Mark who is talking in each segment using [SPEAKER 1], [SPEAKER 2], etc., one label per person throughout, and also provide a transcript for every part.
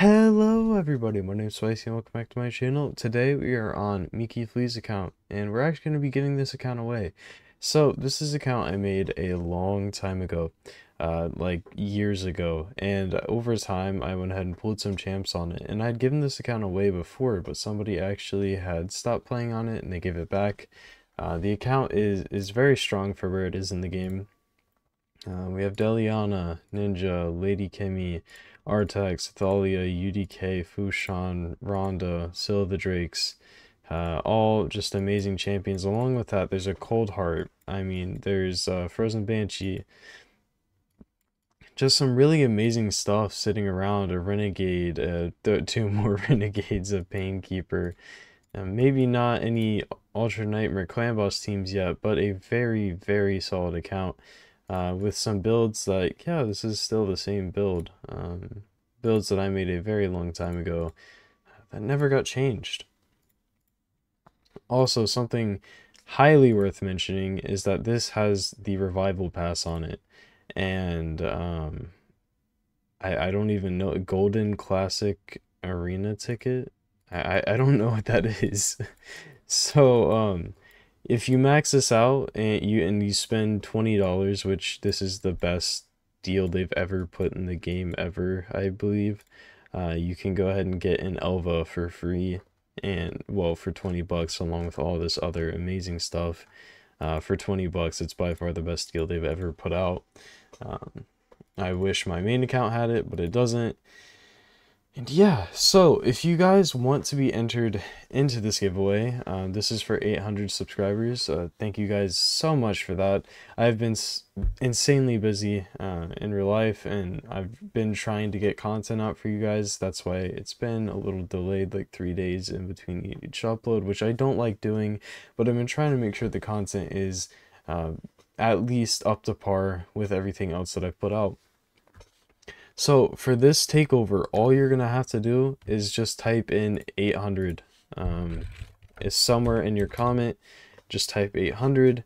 [SPEAKER 1] Hello everybody, my name is Spicy and welcome back to my channel. Today we are on Miki Flea's account and we're actually going to be giving this account away. So this is account I made a long time ago, uh, like years ago, and over time I went ahead and pulled some champs on it and I'd given this account away before but somebody actually had stopped playing on it and they gave it back. Uh, the account is, is very strong for where it is in the game. Uh, we have Deliana, Ninja, Lady Kimi, Artak, Thalia, UDK, Fushan, Ronda, Scyl of the Drakes, uh, all just amazing champions. Along with that, there's a Coldheart. I mean, there's uh, Frozen Banshee. Just some really amazing stuff sitting around. A Renegade, uh, th two more Renegades, a Painkeeper. Uh, maybe not any Ultra Nightmare Clan Boss teams yet, but a very, very solid account uh, with some builds like, yeah, this is still the same build. Um, builds that I made a very long time ago that never got changed. Also, something highly worth mentioning is that this has the revival pass on it. And um, I, I don't even know, Golden Classic Arena ticket? I, I don't know what that is. so, um, if you max this out and you and you spend $20 which this is the best deal they've ever put in the game ever i believe uh, you can go ahead and get an elva for free and well for 20 bucks along with all this other amazing stuff. Uh, for 20 bucks it's by far the best deal they've ever put out. Um, i wish my main account had it but it doesn't and yeah, so if you guys want to be entered into this giveaway, um, this is for 800 subscribers. Uh, thank you guys so much for that. I've been insanely busy uh, in real life and I've been trying to get content out for you guys. That's why it's been a little delayed, like three days in between each upload, which I don't like doing, but I've been trying to make sure the content is uh, at least up to par with everything else that I've put out. So for this takeover, all you're going to have to do is just type in 800. Um, it's somewhere in your comment. Just type 800.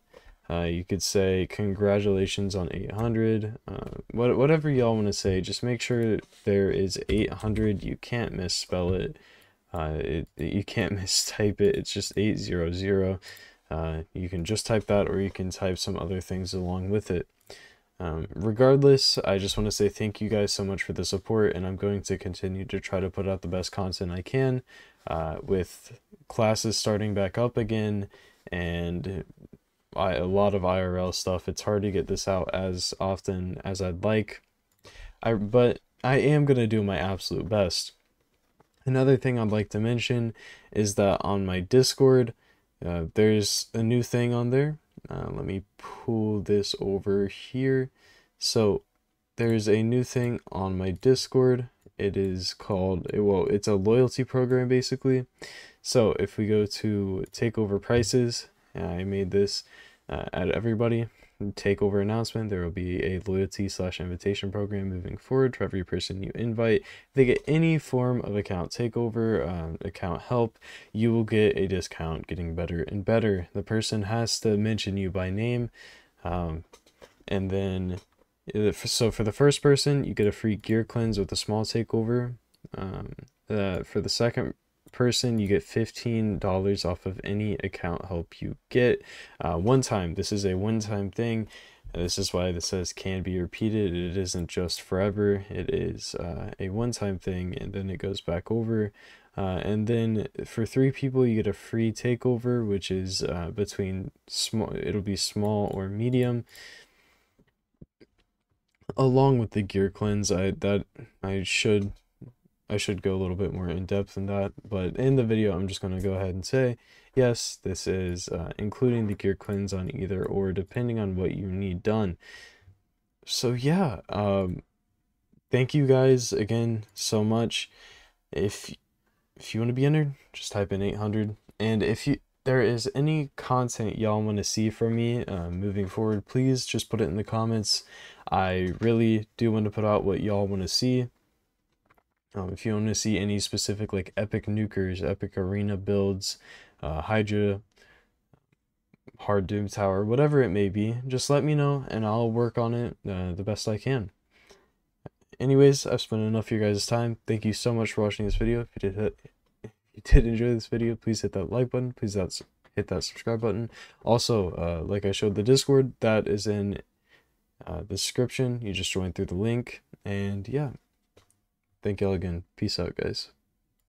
[SPEAKER 1] Uh, you could say congratulations on 800. Uh, what, whatever y'all want to say, just make sure there is 800. You can't misspell it. Uh, it, you can't mistype it. It's just 800. Uh, you can just type that or you can type some other things along with it. Um, regardless, I just want to say thank you guys so much for the support, and I'm going to continue to try to put out the best content I can uh, with classes starting back up again and I, a lot of IRL stuff. It's hard to get this out as often as I'd like, I, but I am going to do my absolute best. Another thing I'd like to mention is that on my Discord, uh, there's a new thing on there uh, let me pull this over here. So there's a new thing on my Discord. It is called, well, it's a loyalty program basically. So if we go to takeover prices, I made this uh, at everybody takeover announcement, there will be a loyalty slash invitation program moving forward for every person you invite. If they get any form of account takeover, um, account help, you will get a discount getting better and better. The person has to mention you by name. Um, and then, uh, so for the first person, you get a free gear cleanse with a small takeover. Um, uh, for the second person, you get $15 off of any account help you get. Uh, one time, this is a one time thing. This is why this says can be repeated. It isn't just forever. It is uh, a one-time thing, and then it goes back over. Uh, and then for three people, you get a free takeover, which is uh, between small. It'll be small or medium. Along with the gear cleanse, I that I should I should go a little bit more in depth in that, but in the video, I'm just going to go ahead and say, yes, this is uh, including the gear cleanse on either or depending on what you need done. So yeah, um, thank you guys again so much. If if you want to be entered, just type in 800. And if you there is any content y'all want to see from me uh, moving forward, please just put it in the comments. I really do want to put out what y'all want to see. Um, if you want to see any specific like epic nukers, epic arena builds, uh, Hydra, hard Doom Tower, whatever it may be, just let me know and I'll work on it uh, the best I can. anyways, I've spent enough of your guys' time. Thank you so much for watching this video. If you did hit, if you did enjoy this video, please hit that like button. Please that's hit that subscribe button. Also, uh, like I showed the Discord, that is in uh, the description. You just join through the link, and yeah. Thank y'all again. Peace out, guys.